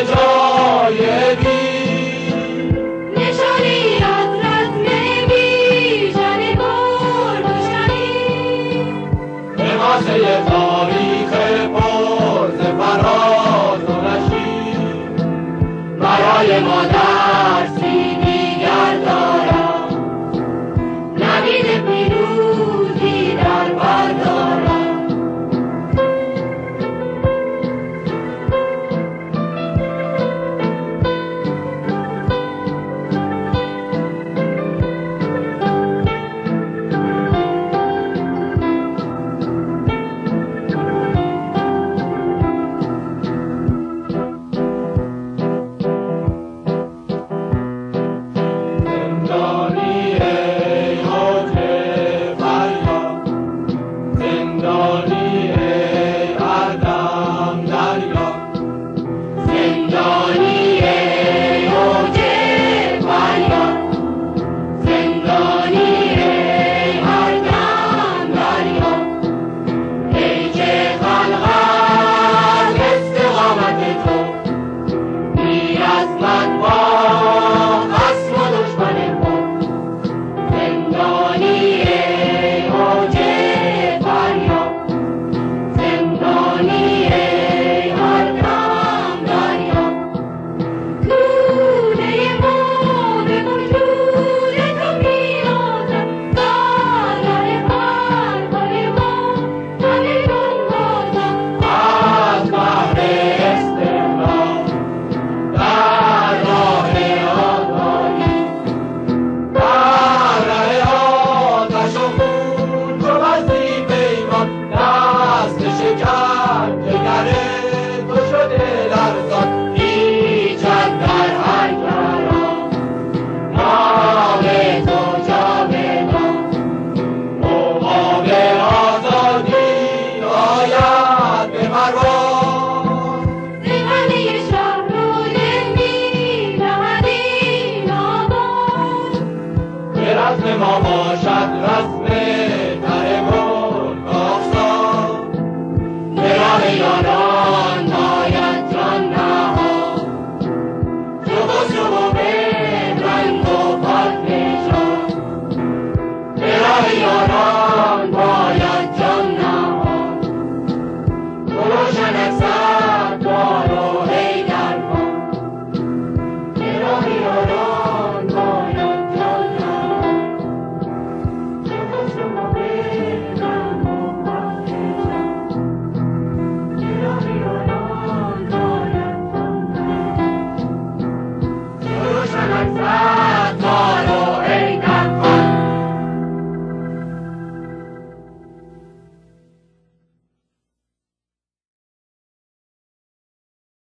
جای بی ما باشد رسم